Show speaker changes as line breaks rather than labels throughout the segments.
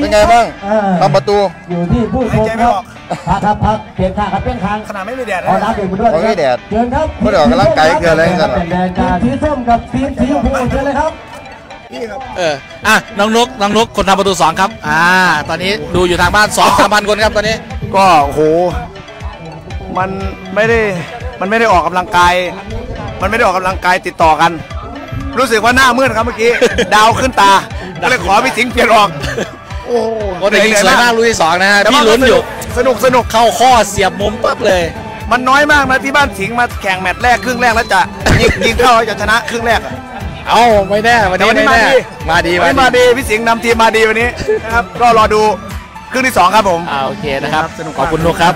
เป็นไงบ้าง
เออ
ทำประตู
อยู่ที่ผู้ชมครับพักครับพักเปลี่ยนข้างครับเปลี่ยนข้าง
ขนาดไม่มีแดด
เอาน้ำดื่มมาด้วย
โอ้ยแดด
เชิญครับ
ไม่ได้ออกกำลังกายเกินอะไรกันหรอ
เป็นแดนการทีมสีส้มกับทีมสีชมพูเชิญเลยครับ
เอออะน้องนุกน้องนุกคนทำประตูสองครับ อ่า ตอนนี้ดูอยู่ทางบ้านสองสามพันคนครับตอนนี้
ก็โหมันไม่ได้มันไม่ได้ออกกำลังกาย มันไม่ได้ออกกำลังกายติดต่อกัน รู้สึกว่าหน้ามืดครับเมื่อกี้ ดาวขึ้นตาก็เลยขอพี่สิงห์เปลี่ยนออกโอ้โห
โอ้แต่ยิงสวยมากลูกที่สองนะฮะ
แต่
พี่
ว่า
ลุ้นอยู่
สนุกสนุก
เข้าข้อเสียบมุมปั๊บเลย
มันน้อยมากนะที่บ้านสิงห์มาแข่งแมตช์แรกครึ่งแรกแล้วจะยิงยิงเข้าแล้วจะชนะครึ่งแรกอะ
เอ้าไม่แน่วัน
แต่
นี้
วันนี้
ไม่
มา
แน่
ดี
มาดี
วันนี้มาดีพี่สิงห์นำทีมมาดีวันนี้นะครับก็รอดูครึ่งที่สองครับผม
อ่าโอเคนะครับ
สนุกมาก
ขอบคุณนุกครับ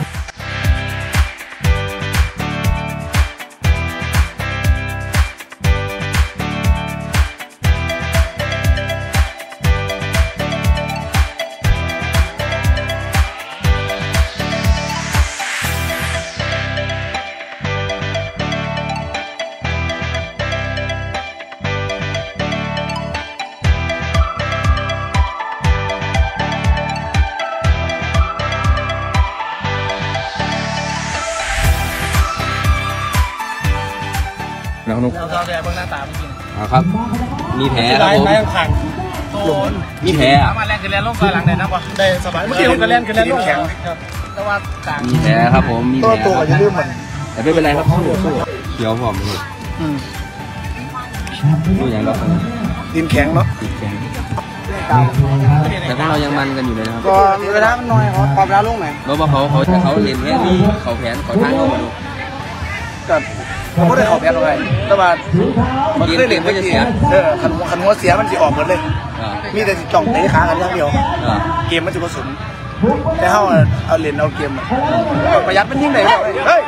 น้องนุก
เราเราแบบเบื้องหน้าตาเมื่อกี้
เอาครับ มีแผลครับผม
ขังโซน
มีแผลอะ
มาแรงกันแรงลงกหลังได้นะวะได้สบายเมื่อกี้ลงกันแรงกันแรงลง
แข็ง
ครับแต่ว่าต่าง
มีแผลครับผม มีแผล
ตัวตัวอย่าลืมมัน
แต่ไม่เป็นไรครับสู้สู้เขียวผมนี่สู้อย่างเรา
ดินแข็งเนาะ
ติดแขนแต่พวกเรายังมันกันอยู่เลยนะครับ
ก็เวลามันน้อยขอขอบดาวลงหน่อย
เพราะว่าเขาเขาจะเขาเห็นแค่นี้เขาแผนเขาทางเข้ามาดู
ก็เขา ไม่ได้ขอบแพ้ลงไปแต่ว่ามันเคยเล่น
ก็จะเสีย
เออขันหัวขันหัวเสียมันจะออกหมดเลย
อ่า
มีแต่สิจ้องเตะขากันอย่างเดียว
อ่า
เกมมันจะผสมแต่เขาเอาเล่นเอาเกมอะประหยัดมันยิ่งไหนเฮ้ย